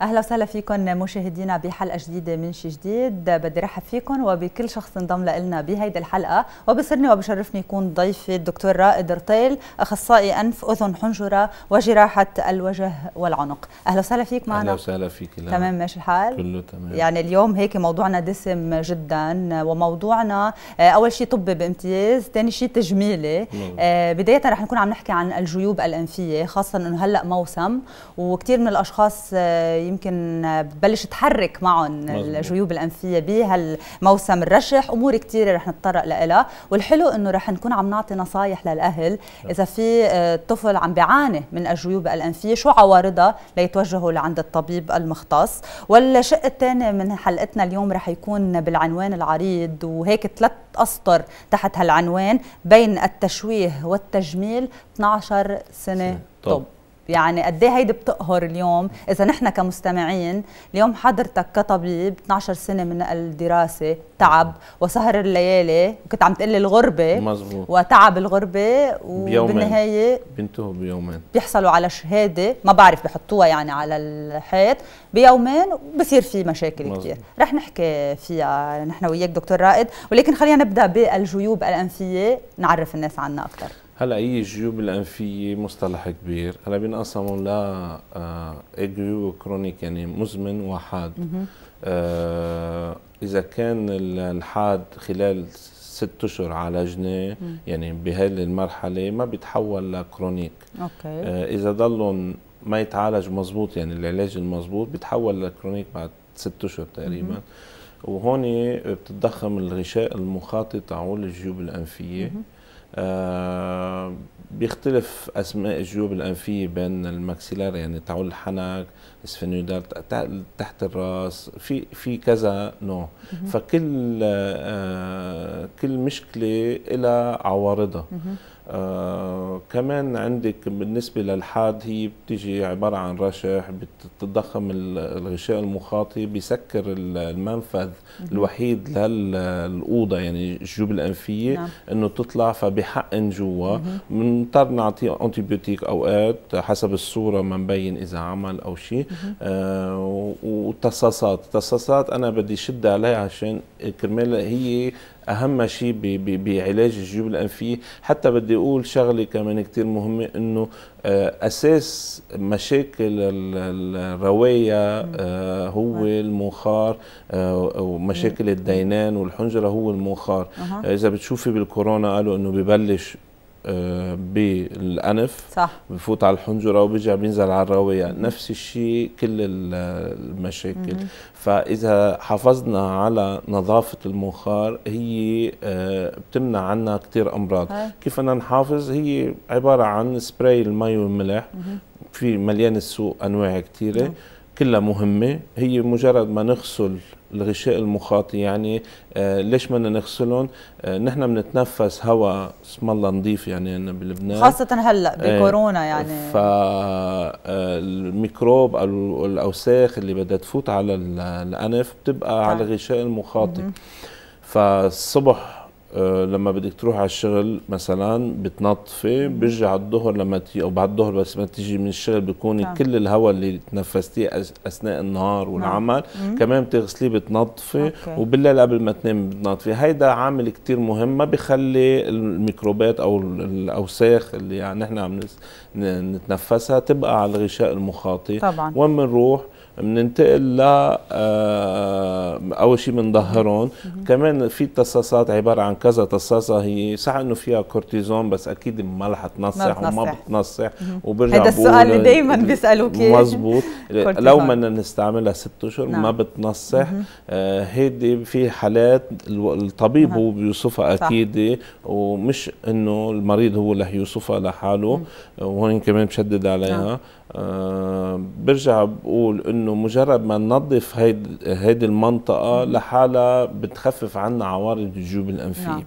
أهلا وسهلا فيكم مشاهدينا بحلقة جديدة من شي جديد. بدي رحب فيكم وبكل شخص انضم لنا بهيدي الحلقة. وبسرني وبشرفني يكون ضيفي الدكتور رائد رطيل أخصائي أنف أذن حنجرة وجراحة الوجه والعنق. أهلا وسهلا فيك معنا. أهلا وسهلا فيك تمام ماشي الحال؟ كله تمام. يعني اليوم هيك موضوعنا دسم جدا وموضوعنا أول شيء طبي بامتياز ثاني شيء تجميلي آه بداية رح نكون عم نحكي عن الجيوب الأنفية خاصه إنه هلأ موسم وكثير من الأشخاص آه يمكن بتبلش تحرك معهم الجيوب الأنفية بهالموسم الرشح أمور كثيره رح نتطرق لها والحلو إنه رح نكون عم نعطي نصايح للأهل. إذا في طفل عم بيعاني من الجيوب الأنفية شو عوارضها ليتوجهوا لعند الطبيب المختص؟ والشق الثاني من حلقتنا اليوم رح يكون بالعنوان العريض؟ وهيك ثلاث أسطر تحت هالعنوان بين التشويه والتجميل 12 سنة. طب, طب. يعني قد إيه هيدي بتقهر اليوم؟ إذا نحن كمستمعين اليوم حضرتك كطبيب 12 سنة من الدراسة تعب وسهر الليالي وكنت عم تقلي الغربة مزبوط وتعب الغربة وبالنهاية بينتهوا بيومين. بيحصلوا على شهادة ما بعرف بحطوها يعني على الحيط بيومين وبصير في مشاكل كثير رح نحكي فيها نحن وياك دكتور رائد ولكن خلينا نبدأ بالجيوب الأنفية نعرف الناس عنها أكثر هلا هي الجيوب الأنفية مصطلح كبير. هلا بينقسموا ل aigu chronique يعني مزمن وحاد. آه إذا كان الحاد خلال ست أشهر عالجناه يعني بهذه المرحلة ما بيتحول ل chronique أوكي. آه إذا ضلهم ما يتعالج مزبوط يعني العلاج المزبوط بيتحول ل chronique بعد ست أشهر تقريبا. وهون بتتضخم الغشاء المخاطي تاعول الجيوب الأنفية. آه بيختلف أسماء الجيوب الأنفية بين الماكسيلار يعني تعول الحنك السفنيودال تحت الراس في في كذا نوع. فكل آه كل مشكلة لها عوارضها. آه كمان عندك بالنسبة للحاد هي بتيجي عبارة عن رشح بتتضخم الغشاء المخاطي بيسكر المنفذ الوحيد للأوضة يعني الجيوب الأنفية نعم. إنه تطلع فبحقن جوا. بنضطر نعطيه أنتيبيوتيك أوقات حسب الصورة ما مبين إذا عمل أو شيء. آه وتصاصات التصاصات أنا بدي شد عليها عشان كرمال هي أهم شيء بعلاج الجيوب الأنفية. حتى بدي أقول شغلة كمان كثير مهمة إنه أساس مشاكل الرواية هو المنخار ومشاكل الدينان والحنجرة هو المنخار إذا بتشوفي بالكورونا قالوا إنه ببلش بالأنف صح. بفوت على الحنجرة وبيرجع بينزل على الروايه نفس الشيء كل المشاكل. مم. فإذا حافظنا على نظافة المنخار هي بتمنع عنا كثير أمراض. هاي. كيف بدنا نحافظ؟ هي عبارة عن سبراي المي والملح. مم. في مليان السوق أنواع كثيره كلها مهمة. هي مجرد ما نغسل الغشاء المخاطي يعني آه ليش بدنا نغسلهم؟ آه نحن بنتنفس هواء اسم الله نظيف يعني هنا بلبنان خاصة هلأ بكورونا يعني فالميكروب أو الأوساخ اللي بدها تفوت على الأنف بتبقى طيب. على الغشاء المخاطي فالصبح لما بدك تروح على الشغل مثلا بتنظفي بيرجع الظهر لما تي أو بعد الظهر بس ما تيجي من الشغل بيكون نعم. كل الهواء اللي تنفستيه أثناء النهار والعمل نعم. كمان بتغسليه بتنظفي وبالليل قبل ما تنام بتنظفي هيدا عامل كتير مهم ما بخلي الميكروبات أو الأوساخ اللي يعني نحن عم نتنفسها تبقى على الغشاء المخاطي. طبعا. وين بنروح؟ بننتقل ل أول شيء بنظهرهم كمان في تصاصات عبارة عن كذا تصاصه هي صح إنه فيها كورتيزون بس أكيد ما رح تنصح وما بتنصح. وبرجع هذا السؤال اللي دائما بيسألوك مزبوط. لو بدنا نستعملها ست أشهر نعم. ما بتنصح آه هيدي في حالات الطبيب هو بيوصفها أكيد ومش إنه المريض هو اللي يوصفها لحاله. وهون كمان بشدد عليها. نعم. أه برجع بقول إنه مجرد ما ننظف هيدي المنطقة لحالها بتخفف عنا عوارض الجيوب الأنفية. نعم.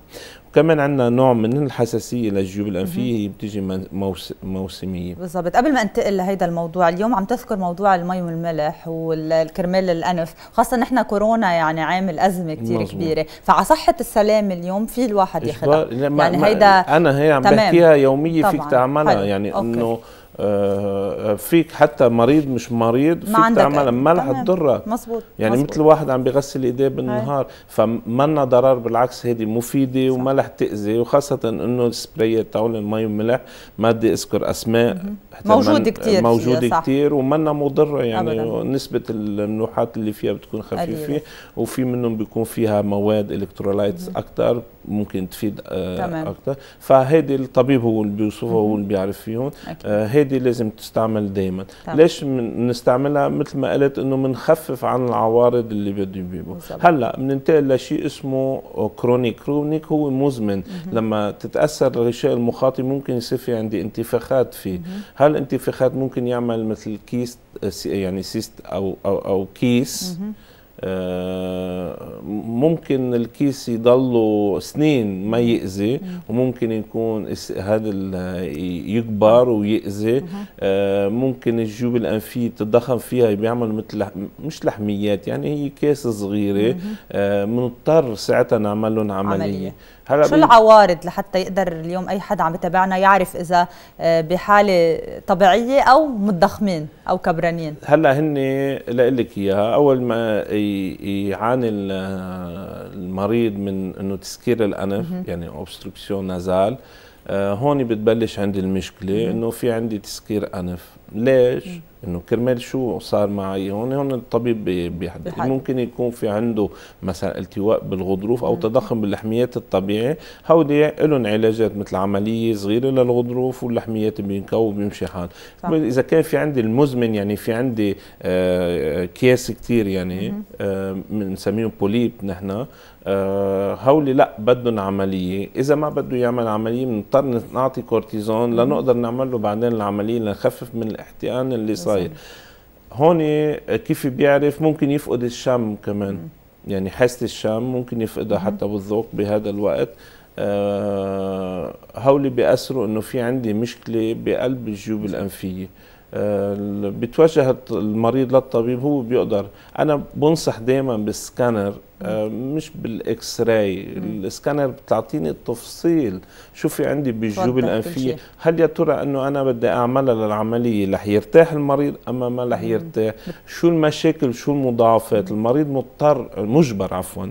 وكمان عندنا نوع من الحساسية للجيوب الأنفية هي بتيجي موس موسمية. بالضبط. قبل ما انتقل لهيدا الموضوع اليوم عم تذكر موضوع المي والملح والكرمال الانف خاصة نحن كورونا يعني عامل أزمة كثير كبيرة. فعلى صحة السلامه اليوم في الواحد ياخذها يعني هيدا أنا هي عم بحكيها يومية فيك تعملها. يعني إنه آه، فيك حتى مريض مش مريض فيك تعمل ملح تضرك مزبوط يعني مزبوط. مثل واحد عم بيغسل إيديه بالنهار فمنا ضرر بالعكس هيدي مفيدة صح. وملح تأذي وخاصة إنه السبرايات تاعون المي والملح ما بدي إذكر أسماء موجود كثير موجود كثير ومنا مضرة يعني أبداً. نسبة الملوحات اللي فيها بتكون خفيفة وفي منهم بيكون فيها مواد الكترولايتس أكثر ممكن تفيد آه أكثر فهيدي الطبيب هو اللي بيوصفها هو اللي بيعرف فيهم. آه هيدي لازم تستعمل دائما ليش بنستعملها مثل ما قلت إنه بنخفف عن العوارض اللي بده يبيبوا. هلأ بننتقل لشيء اسمه chronique chronique هو مزمن مم. لما تتأثر الغشاء المخاطي ممكن يصير في عندي انتفاخات فيه. هالانتفاخات ممكن يعمل مثل كيس يعني cyst أو أو, أو كيس؟ مم. آه، ممكن الكيس يضله سنين ما يأذي وممكن يكون هذا يكبر ويأذي. آه، ممكن الجيوب الأنفية تتضخم فيها بيعمل مثل مش لحميات يعني هي كيس صغيرة. بنضطر آه، ساعتها نعمل لهم عملية, عملية. هلا شو العوارض لحتى يقدر اليوم أي حدا عم يتابعنا يعرف إذا بحالة طبيعية أو متضخمين أو كبرانين؟ هلا هن لأقول لك إياها. أول ما يعاني المريض من إنه تسكير الأنف يعني obstruction nasale آه، هون بتبلش عندي المشكلة إنه في عندي تسكير أنف. ليش؟ إنه كرمال شو صار معي. هون هون الطبيب بيحدد ممكن يكون في عنده مثلا التواء بالغضروف أو تضخم باللحميات الطبيعي هودي لهم علاجات مثل عملية صغيرة للغضروف واللحميات بينكو وبيمشي حال. إذا كان في عندي المزمن يعني في عندي آه كيس كثير يعني بنسميهم آه polype نحن. آه هولي لا بدهم عملية. إذا ما بده يعمل عملية بنضطر نعطي كورتيزون لنقدر نعمل له بعدين العملية لنخفف من الاحتقان اللي صاير هون كيف بيعرف؟ ممكن يفقد الشم كمان. يعني حاسة الشم ممكن يفقدها حتى بالذوق بهذا الوقت. آه هولي بيأثروا إنه في عندي مشكلة بقلب الجيوب الأنفية. آه، بتوجه المريض للطبيب هو بيقدر. أنا بنصح دائما بالسكانر آه، مش بال X-ray ال scanner بتعطيني التفصيل. شو في عندي بالجيوب الأنفية؟ هل يا ترى إنه أنا بدي أعملها للعملية رح يرتاح المريض اما ما رح يرتاح؟ شو المشاكل؟ شو المضاعفات؟ المريض مضطر مجبر عفوا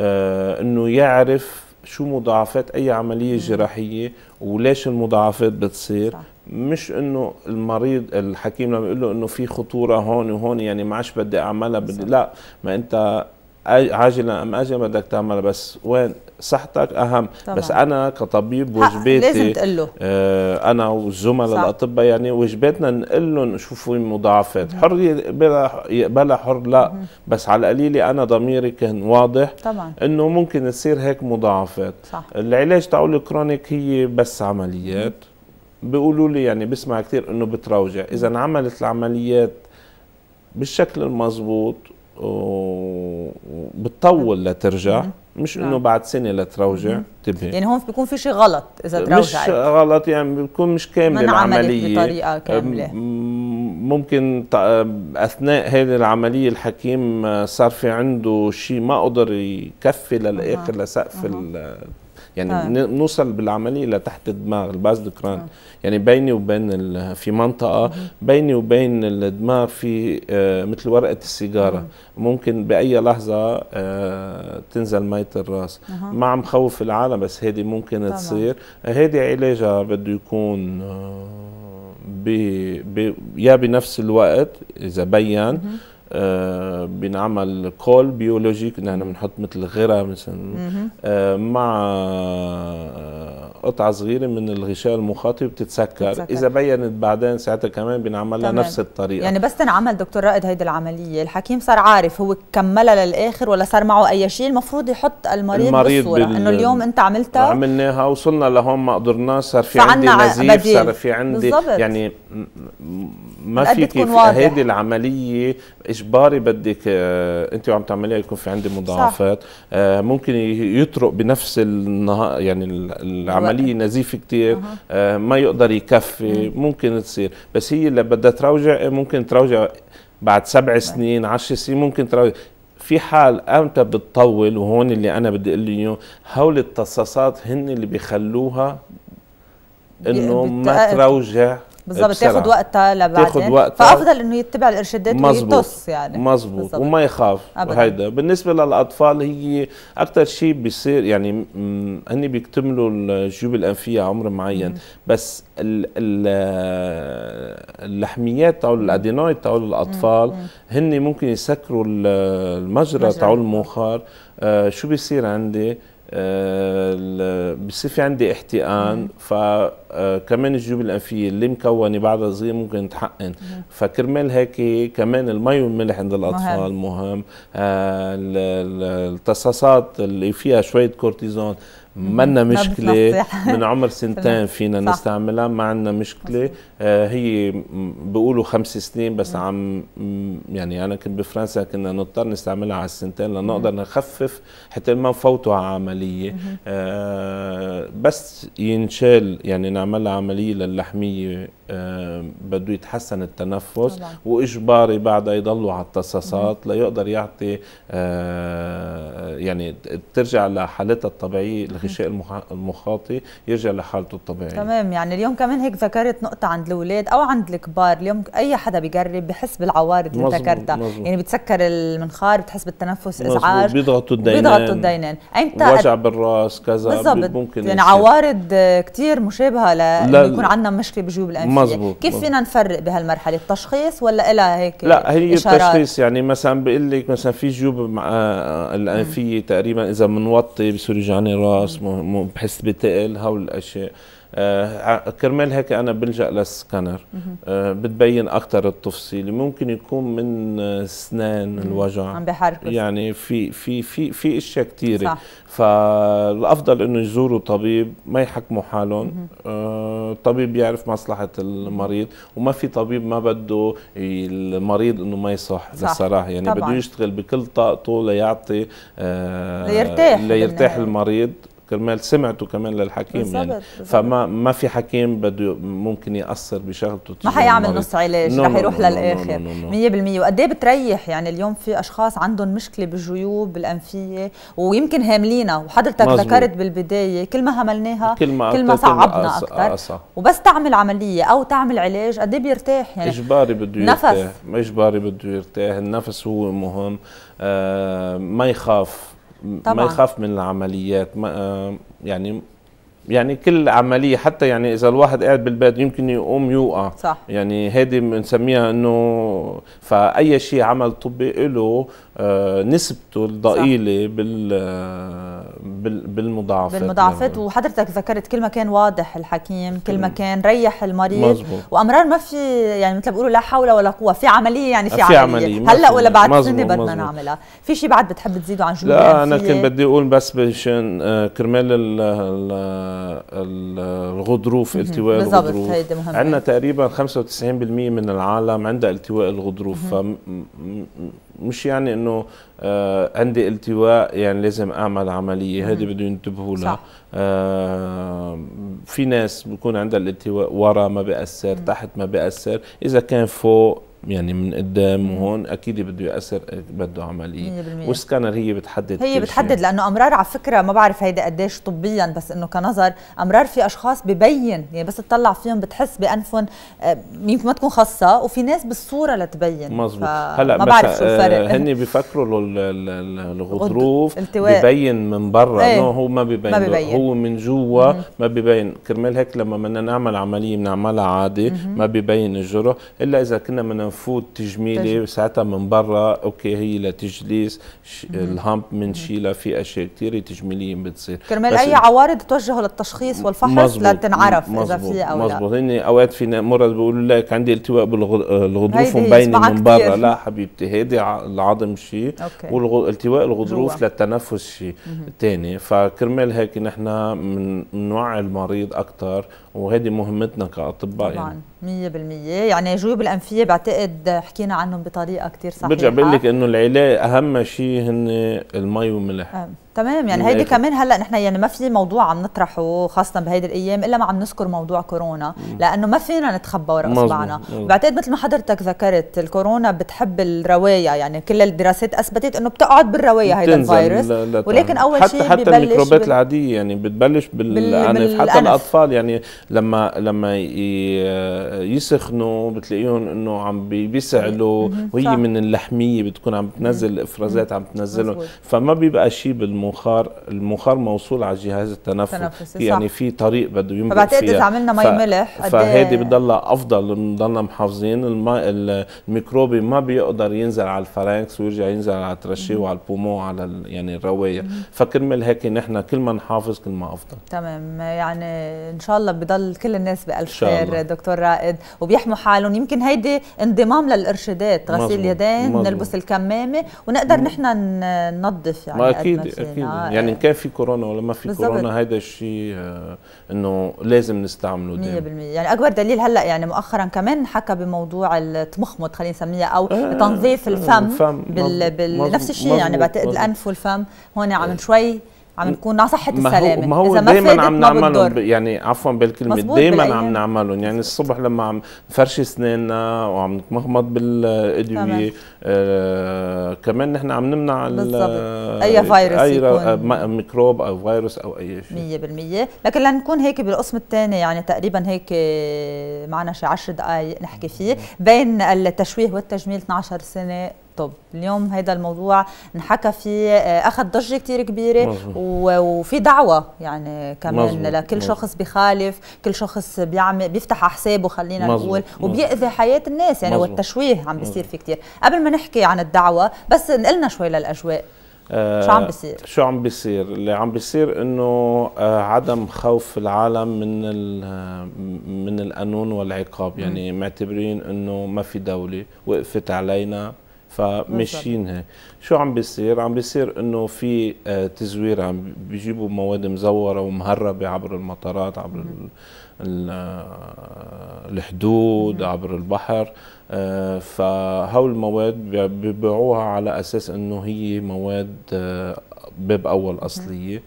آه إنه يعرف شو مضاعفات أي عملية جراحية وليش المضاعفات بتصير. صح. مش إنه المريض الحكيم لما يقول له إنه في خطورة هون وهون يعني ما عادش بدي أعملها بدي لا ما أنت عاجلا أم اجلا بدك تعملها بس وين؟ صحتك أهم. طبعا. بس أنا كطبيب وجباتي لازم تقول له. آه أنا والزملاء الأطباء يعني وجباتنا نقول لهم شو في مضاعفات. حر يقبلها حر لا. مم. بس على القليله أنا ضميري كان واضح طبعا. إنه ممكن تصير هيك مضاعفات. صح. العلاج تاعول الكرونيك هي بس عمليات. بيقولوا لي يعني بسمع كثير إنه بتروجع. إذا انعملت العمليات بالشكل المضبوط وبتطول لترجع مش إنه نعم. بعد سنة لتروجع. انتبه يعني هون بيكون في شيء غلط إذا تروجع مش غلط يعني بيكون مش كاملة العملية. بطريقة كاملة. ممكن أثناء هذه العملية الحكيم صار في عنده شيء ما قدر يكفي للآخر لسقف يعني آه. نوصل بالعملية لتحت الدماغ الباز دكران آه. يعني بيني وبين في منطقة بيني وبين الدماغ في آه مثل ورقة السيجارة مم. ممكن بأي لحظة آه تنزل مية الراس. ما عم خوف العالم بس هذه ممكن طبعا. تصير هذه علاجها بده يكون آه ب يا بنفس الوقت إذا بين. آه بنعمل كول بيولوجيك نحن بنحط مثل غرة مثلا آه مع قطعة صغيرة من الغشاء المخاطي بتتسكر. إذا بينت بعدين ساعتها كمان بنعمل لها نفس الطريقة. يعني بس تنعمل دكتور رائد هيدي العملية. الحكيم صار عارف هو كملها للآخر ولا صار معه أي شيء. المفروض يحط المريض, المريض بالصورة. بال... إنه اليوم أنت عملتها. عملناها وصلنا لهون ما قدرناش صار في عندي نزيف صار في عندي بالزبط. يعني ما فيك هيدي العملية إجباري بدك آه أنت وعم تعمليها يكون في عندي مضاعفات. آه ممكن يطرق بنفس النهار يعني العملية نزيف كثير آه ما يقدر يكفي ممكن تصير. بس هي اللي بدها تروجع ممكن تروجع بعد سبع سنين عشر سنين ممكن تروجع. في حال إمتى بتطول وهون اللي أنا بدي أقول لهم هول التصاصات هن اللي بيخلوها إنه ما تروجع. بالضبط تاخذ وقتها لبعدين. تاخذ وقتها. فأفضل إنه يتبع الإرشادات ويطص يعني. مزبوط وما يخاف هيدا. بالنسبة للأطفال هي أكثر شيء بيصير يعني هن بيكتملوا الجيوب الأنفية عمر معين. مم. بس ال ال اللحميات تاع الأدينويد تاع الاطفال هن ممكن يسكروا المجرى تاع المخار. آه شو بيصير عندي؟ بصير في عندي احتقان فكمان آه الجيوب الأنفية اللي مكونة بعدها صغير ممكن تحقن. فكرمال هيك كمان المي والملح عند الأطفال مهم, مهم. آه التصاصات اللي فيها شوية كورتيزون منا مشكلة من عمر سنتين فينا صح. نستعملها ما عندنا مشكلة. آه هي بيقولوا خمس سنين بس مم. عم يعني أنا كنت بفرنسا كنا نضطر نستعملها على السنتين لنقدر نخفف حتى ما نفوتوا على عملية. آه بس ينشال يعني نعمل عملية للحمية آه بده يتحسن التنفس. طبعا. وإجباري بعدها يضلوا على التصاصات ليقدر يعطي آه يعني ترجع لحالتها الطبيعية الغشاء المخاطي يرجع لحالته الطبيعية. تمام يعني اليوم كمان هيك ذكرت نقطة عند الأولاد أو عند الكبار. اليوم أي حدا بيجرب بحس بالعوارض اللي ذكرتها. يعني بتسكر المنخار بتحس بالتنفس إزعاج. بيضغطوا الدينين. بيضغطوا الدينين. ايمتى وجع بالراس كذا بالضبط. ممكن يعني. عوارض كثير مشابهة لأنه يكون عندنا مشكلة بجيوب الأنفية. مزبوط كيف مزبوط. فينا نفرق بهالمرحلة؟ التشخيص ولا لها هيك لا هي التشخيص. يعني مثلا بقول لك مثلا في جيوب آه، الأنفية تقريبا إذا بنوطي بصير يجاني راس بحس بتقل هول الأشياء. كرمال هيك أنا بلجأ للسكانر. آه بتبين أكثر التفصيل. ممكن يكون من اسنان الوجع. عم بحرك يعني في في في في أشياء كثيره فالأفضل إنه يزوروا طبيب ما يحكموا حالهم. آه الطبيب يعرف مصلحة المريض. وما في طبيب ما بده المريض إنه ما يصح صح. للصراحة. يعني طبعاً. بده يشتغل بكل طاقته ليعطي آه ليرتاح. ليرتاح المريض. كرمال سمعته كمان للحكيم بالزبط يعني بالزبط. فما ما في حكيم بده ممكن يأثر بشغلته ما حيعمل نص علاج رح يروح للآخر. 100% وقد إيه بتريح؟ يعني اليوم في أشخاص عندهم مشكلة بالجيوب الأنفية ويمكن هاملينها وحضرتك. ذكرت بالبداية كل ما هملناها كل ما, كل ما صعبنا أكثر. وبس تعمل عملية أو تعمل علاج قد إيه بيرتاح؟ يعني إجباري بده يرتاح. إجباري بده يرتاح. النفس هو مهم. آه ما يخاف. طبعا. ما يخاف من العمليات. ما آه، يعني يعني كل عملية حتى يعني إذا الواحد قاعد بالبيت يمكن يقوم يوقع. صح. يعني هيدي بنسميها إنه فأي شيء عمل طبي له نسبته الضئيلة بال بالمضاعفات بالمضاعفات. وحضرتك ذكرت كل ما كان واضح الحكيم كل ما كان ريح المريض. مزبوط. وأمرار ما في يعني مثل بيقولوا لا حول ولا قوة. في عملية يعني في, في عملية, عملية. هلأ ولا بعد سنه بدنا نعملها؟ في شيء بعد بتحب تزيدوا عن جملة؟ لا أنا كنت بدي أقول بس مشان آه، كرمال الغضروف التواء الغضروف. عندنا تقريبا 95% من العالم عندها التواء الغضروف. مش يعني إنه آه عندي التواء يعني لازم أعمل عملية هذه بده ينتبهوا لها. آه في ناس بيكون عندها الالتواء ورا ما بيأثر تحت ما بيأثر. إذا كان فوق يعني من قدام وهون أكيد بده يأثر بده عملية. والسكانر هي بتحدد هي بتحدد لأنه أمرار على فكرة ما بعرف هيدا قديش طبيا بس إنه كنظر أمرار في أشخاص ببين يعني بس تطلع فيهم بتحس بأنفهم آه، يمكن ما تكون خاصة وفي ناس بالصورة لتبين. مزبوط هلأ ما بعرف شو الفرق. هن بيفكروا الغضروف ببين من برا. إيه؟ هو ما ببين, ما ببين. هو من جوا ما ببين. كرمال هيك لما بدنا نعمل عملية بنعملها عادي ما ببين الجرح. إلا إذا كنا بدنا نفوت تجميلي ساعتها من برا okay هي لتجليس الهامب بنشيلها في أشياء كثير تجميلية بتصير. كرمال أي عوارض توجهوا للتشخيص والفحص لتنعرف إذا في أو لا. مزبوط هن أوقات في مرض بيقولوا لك عندي التواء بالغضروف مبينة من برا. لا حبيبتي هيدي العظم شيء والالتواء الغضروف للتنفس شيء ثاني فكرمال هيك نحن بنوعي المريض أكثر وهذه مهمتنا كأطباء طبعا يعني. 100% يعني جيوب الأنفية بعتقد حكينا عنهم بطريقة كثير صحيحة. برجع بقول لك إنه العلاج أهم شيء هن المي والملح آه. تمام يعني هيدي كمان هلأ نحن يعني ما في موضوع عم نطرحه خاصة بهيدي الأيام إلا ما عم نذكر موضوع كورونا لأنه ما فينا نتخبى ورا أصبعنا. بعتقد مثل ما حضرتك ذكرت الكورونا بتحب الرواية يعني كل الدراسات أثبتت إنه بتقعد بالرواية هيدا الفيروس. لا لا ولكن أول شيء حتى الميكروبات بال... العادية يعني بتبلش بال, بال... حتى الأطفال يعني لما لما يسخنوا بتلاقيهم إنه عم بيسعلوا. وهي من اللحمية بتكون عم تنزل إفرازات عم تنزلهم. فما بيبقى شيء بالمنخار المنخار موصول على جهاز التنفس. التنفسي يعني في طريق بده فيها فبعتقد إذا عملنا مي ملح فهيدي بتضلها أفضل بنضلنا محافظين. الميكروبي ما بيقدر ينزل على ال pharynx ويرجع ينزل على ال trachée وعلى ال poumon على يعني الروايه فكرمال هيك نحن كل ما نحافظ كل ما أفضل. تمام. يعني إن شاء الله بضل كل الناس بألف خير دكتور رائد. وبيحموا حالهم. يمكن هيدي انضمام للإرشادات غسيل اليدين نلبس الكمامة ونقدر نحن ننظف يعني ما أكيد. أكيد يعني إن كان في كورونا ولا ما في كورونا هيدا الشيء آه إنه لازم نستعمله 100% يعني أكبر دليل هلأ يعني مؤخرا كمان حكى بموضوع التمخمط خلينا نسميها أو آه تنظيف الفم, الفم. بال... بال... نفس الشيء يعني بعتقد الأنف والفم. هون عم شوي عم نكون على صحه السلامة. ما هو, ما هو دائما عم نعملهم يعني عفوا بالكلمة دائما عم نعملهم. يعني الصبح لما عم نفرشي اسناننا وعم نتمخمط بالأدوية آه كمان نحن عم نمنع أي فيروس أي يكون. ميكروب أو فيروس أو أي شيء. 100% لكن لنكون هيك بالقسم الثاني يعني تقريبا هيك معنا شي 10 دقائق نحكي فيه بين التشويه والتجميل 12 سنة. طب اليوم هذا الموضوع انحكى فيه آه، أخذ ضجة كثير كبيرة وفي دعوة يعني كمان مزبوط. لكل مزبوط. شخص بخالف كل شخص بيعمل بيفتح على حسابه خلينا مزبوط. نقول وبيأذي حياة الناس يعني مزبوط. والتشويه عم بيصير فيه كثير قبل ما نحكي عن الدعوة بس نقلنا شوي للأجواء آه شو عم بيصير؟ شو عم بيصير؟ اللي عم بيصير إنه آه عدم خوف العالم من من القانون والعقاب، يعني معتبرين إنه ما في دولة وقفت علينا فماشيين هيك. شو عم بيصير؟ عم بيصير إنه في آه، تزوير عم بيجيبوا مواد مزورة ومهربة عبر المطارات عبر آه، الحدود عبر البحر. آه، فهول المواد بيبيعوها على أساس إنه هي مواد باب أول أصلية.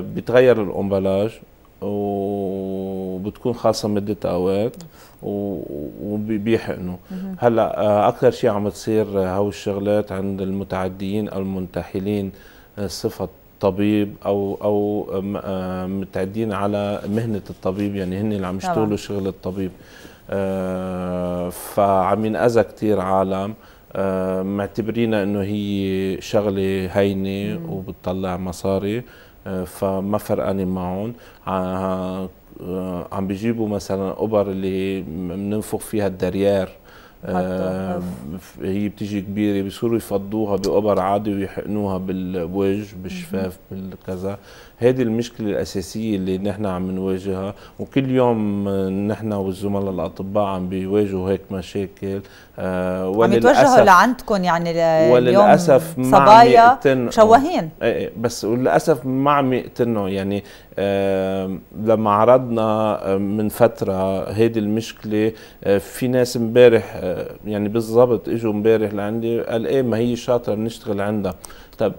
بيتغير الأمبلاج. وبتكون خاصة مدة أوقات وبيحقنوا. هلأ آه، أكثر شيء عم تصير هو الشغلات عند المتعديين أو المنتحلين آه، صفة طبيب أو أو آه، متعدين على مهنة الطبيب يعني هن اللي عم يشتغلوا شغل الطبيب. فعم ينأذى كثير عالم. معتبرينها إنه هي شغلة هينة وبتطلع مصاري. فما فرقانين معهم عم بيجيبوا مثلا ابر اللي بننفخ فيها الدريار. آه هي بتيجي كبيرة بيصيروا يفضوها بأبر عادي ويحقنوها بالوجه بالشفاف بالكذا. هذه المشكلة الأساسية اللي نحن عم نواجهها. وكل يوم نحن والزملاء الأطباء عم بيواجهوا هيك مشاكل. آه وللاسف عم يتوجهوا لعندكم يعني وللأسف صبايا مشوهين. إيه, إيه، بس وللأسف ما عم يقتنعوا. يعني لما عرضنا من فترة هذه المشكلة آه في ناس امبارح يعني بالضبط إجوا امبارح لعندي قال إيه ما هي شاطرة بنشتغل عندها. طب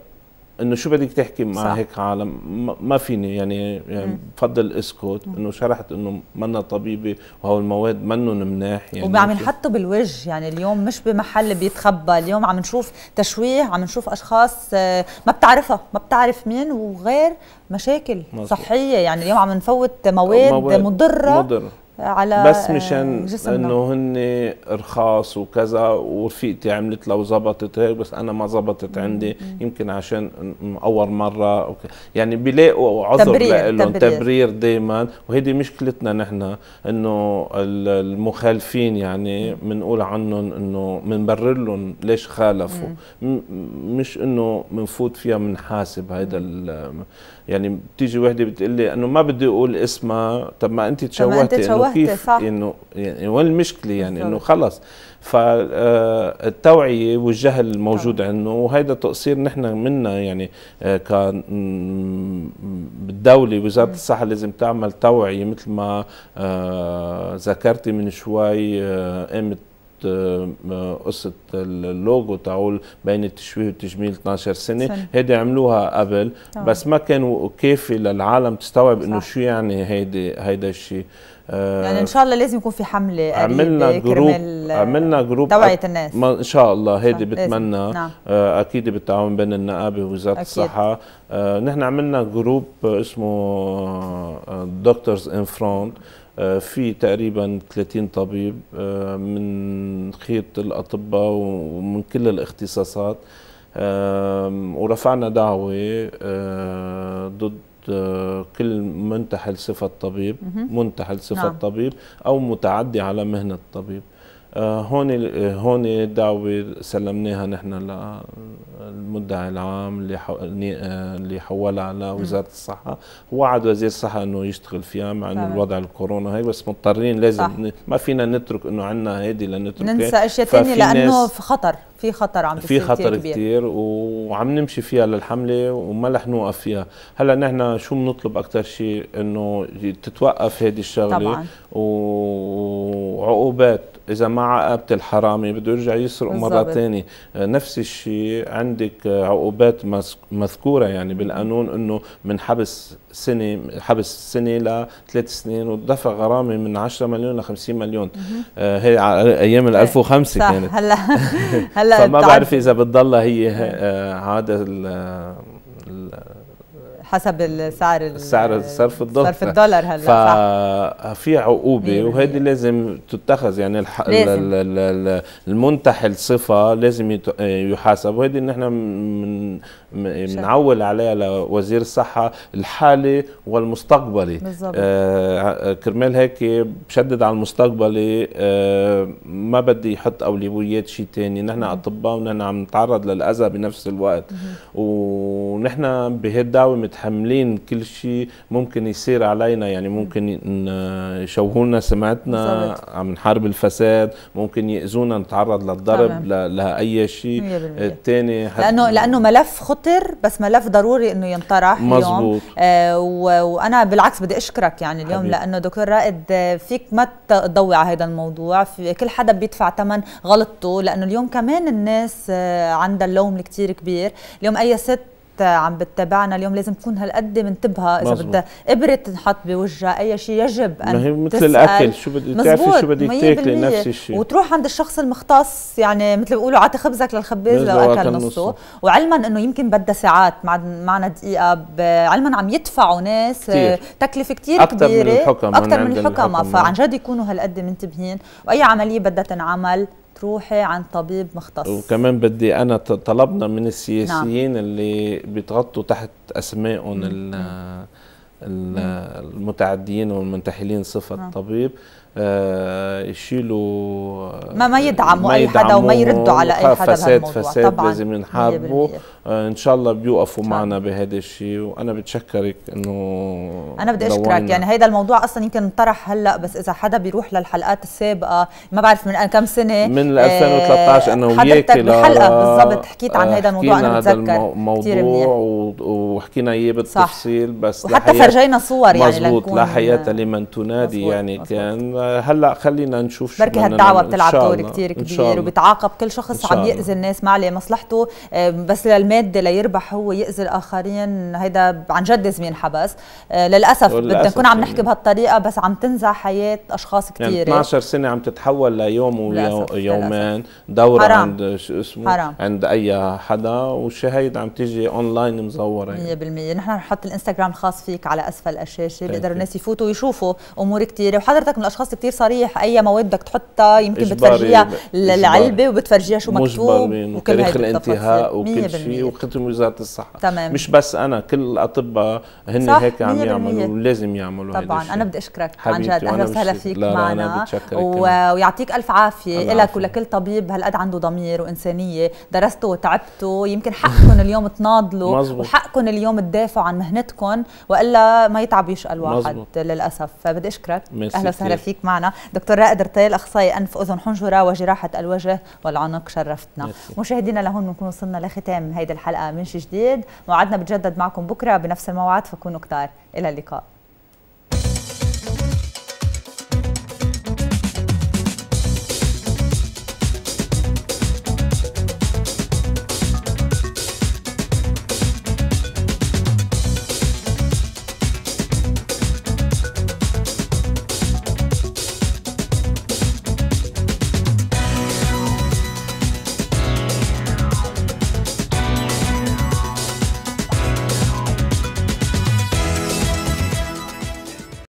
إنه شو بدك تحكي مع صح. هيك عالم ما فيني يعني, يعني بفضل اسكت إنه شرحت إنه منا طبيبة وهو المواد منهم مناح يعني وعم ينحطوا بالوجه يعني اليوم مش بمحل بيتخبى اليوم عم نشوف تشويه عم نشوف أشخاص آه، ما بتعرفها ما بتعرف مين وغير مشاكل مصر. صحية يعني اليوم عم نفوت مواد, مواد مضرة مضر. على بس مشان إنه هن رخاص وكذا ورفيقتي عملت لو زبطت هيك بس أنا ما زبطت عندي. يمكن عشان اول مرة. يعني بيلاقوا عذر تبرير لهم تبرير, تبرير دائما وهيدي مشكلتنا نحن إنه المخالفين يعني بنقول عنهم إنه بنبرر لهم ليش خالفوا. مش إنه بنفوت فيها بنحاسب هيدا يعني بتيجي وحدة بتقول لي إنه ما بدي أقول اسمها طب ما انت تشوهتي إنه كيف. إنه يعني وين المشكلة يعني إنه خلص. فالتوعيه والجهل الموجود عنده وهذا تقصير نحن منا يعني آه، كان بالدولة وزارة الصحة لازم تعمل توعية مثل ما آه، ذكرتي من شوي آه، قامت قصة اللوجو تاعول بين التشويه والتجميل 12 سنة, سنة. هيدي عملوها قبل طبعا. بس ما كان كافي للعالم تستوعب إنه شو يعني هيدي هيدا الشيء آه يعني إن شاء الله لازم يكون في حملة عملنا جروب عملنا جروب توعية الناس. ما إن شاء الله هيدي بتمنى. نعم. آه أكيد بالتعاون بين النقابة ووزارة الصحة. آه نحن عملنا جروب اسمه دكتورز ان فرونت آه، في تقريبا 30 طبيب آه، من خيط الأطباء ومن كل الاختصاصات. ورفعنا دعوة آه، ضد كل منتحل صفة طبيب منتحل صفة نعم. طبيب أو متعدي على مهنة الطبيب هون هون الدعوة سلمناها نحن للمدعي العام اللي اللي حولها على وزارة الصحة. وعد وزير الصحة إنه يشتغل فيها مع إنه الوضع الكورونا هي بس مضطرين لازم صح. ما فينا نترك إنه عندنا هيدي لنترك ننسى أشياء ثانية لأنه في خطر. في خطر عم في خطر كثير, كتير وعم نمشي فيها للحملة وما رح نوقف فيها. هلأ نحن شو بنطلب أكثر شيء إنه تتوقف هذه الشغلة طبعا. وعقوبات. إذا ما عاقبت الحرامي بده يرجع يسرق مرة ثانية نفس الشيء عندك عقوبات مذكورة يعني بالقانون إنه من حبس سنة حبس سنة لثلاث سنين ودفع غرامة من 10 مليون ل 50 مليون. آه هي أيام ال 1005 كانت. هلا هلأ فما بعرف إذا بتضلها هي هذا حسب السعر السعر صرف الدولار. صرف الدولار هلا ففي عقوبة وهذه لازم تتخذ يعني الح... لازم. المنتحل صفه لازم يحاسب. وهذه نحن من بنعول عليها لوزير الصحة الحالي والمستقبلي. آه كرمال هيك بشدد على المستقبلي آه ما بدي يحط أولويات شيء ثاني نحن أطباء ونحن عم نتعرض للأذى بنفس الوقت. ونحن بهالدعوه متحملين كل شيء ممكن يصير علينا. يعني ممكن يشوهوا لنا سمعتنا عم نحارب الفساد ممكن يأذونا نتعرض للضرب لأي شيء الثاني لأنه لأنه ملف خطر بس ملف ضروري إنه ينطرح مزبوط. اليوم آه وأنا بالعكس بدي أشكرك يعني اليوم حبيب. لأنه دكتور رائد فيك ما تضوي على هذا الموضوع. في كل حدا بيدفع ثمن غلطته لأنه اليوم كمان الناس آه عندها اللوم الكثير كبير. اليوم أي ست عم بتتابعنا اليوم لازم تكون هالقد منتبهة إذا بدها إبرة تنحط بوجهها أي شيء يجب أن ما هي مثل تسأل. الأكل شو بدك تعرفي شو بدك تاكلي نفس الشيء. وتروح عند الشخص المختص يعني مثل بيقولوا اعطي خبزك للخباز لو اكل نصه. وعلما إنه يمكن بدها ساعات معنا دقيقة علما عم يدفعوا ناس كتير. تكلفة كثير كبيرة. أكثر من الحكماء أكثر من الحكماء فعن جد يكونوا هالقد منتبهين. وأي عملية بدها تنعمل تروحي عند طبيب مختص وكمان بدي أنا طلبنا من السياسيين نعم. اللي بيتغطوا تحت أسمائهم المتعديين والمنتحلين صفة نعم. طبيب يشيلوا ما ما يدعموا أي حدا وما يردوا على أي حدا فساد فساد طبعا لازم نحاربه آه، إن شاء الله بيوقفوا معنا بهذا الشيء وأنا بتشكرك إنه أنا بدي أشكرك. يعني هيدا الموضوع أصلا يمكن انطرح هلأ بس إذا حدا بيروح للحلقات السابقة ما بعرف من كم سنة من 2013 أنا وياك بحلقه بالضبط حكيت عن هيدا الموضوع أنا بتذكر الموضوع وحكينا إياه بالتفصيل بس وحتى فرجينا صور يعني مزبوط لا حياه لمن تنادي يعني كان. هلا خلينا نشوف شو بركي هالدعوة بتلعب دور كثير كبير وبيتعاقب كل شخص عم يأذي الناس ما عليه مصلحته. بس للمادة ليربح هو يأذي الآخرين هيدا عن جد لازم ينحبس آه، للأسف بدنا نكون عم نحكي بهالطريقة بس عم تنزع حياة أشخاص كثير يعني 12 سنة عم تتحول ليوم ويومين دورة حرام. عند شو اسمه؟ حرام. عند أي حدا. والشهيد عم تيجي اونلاين مزورة 100% يعني. نحن رح نحط الإنستغرام الخاص فيك على أسفل الشاشه بيقدروا الناس يفوتوا ويشوفوا أمور كثيره وحضرتك من الأشخاص كثير صريح أي مواد بدك تحطها يمكن بتفرجيها العلبه وبتفرجيها شو مكتوب وكل تاريخ الانتهاء وكل شيء وختم وزارة الصحة. تمام. مش بس أنا كل الأطباء هن هيك عم يعملوا ولازم يعملوا طبعا أنا بدي أشكرك عن جد. أهلا وسهلا فيك معنا. ويعطيك ألف عافية لك ولكل طبيب هالقد عنده ضمير وإنسانية. درستوا وتعبتوا يمكن حقكم اليوم تناضلوا وحقكم اليوم تدافعوا عن مهنتكم وإلا ما يتعب يشقى الواحد مزبوط. للأسف. فبدي أشكرك. أهلا وسهلا فيك معنا. دكتور رائد رتيل أخصائي أنف أذن حنجرة وجراحة الوجه والعنق شرفتنا. مشاهدينا لهون بنكون وصلنا لختام هيدي الحلقة من شي جديد. موعدنا بتجدد معكم بكرة بنفس الموعد فكونوا كتار. إلى اللقاء.